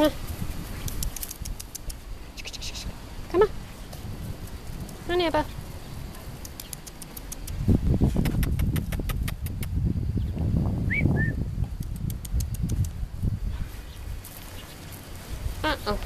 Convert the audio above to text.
Come on. Come on. Come on, Abba. Uh-oh.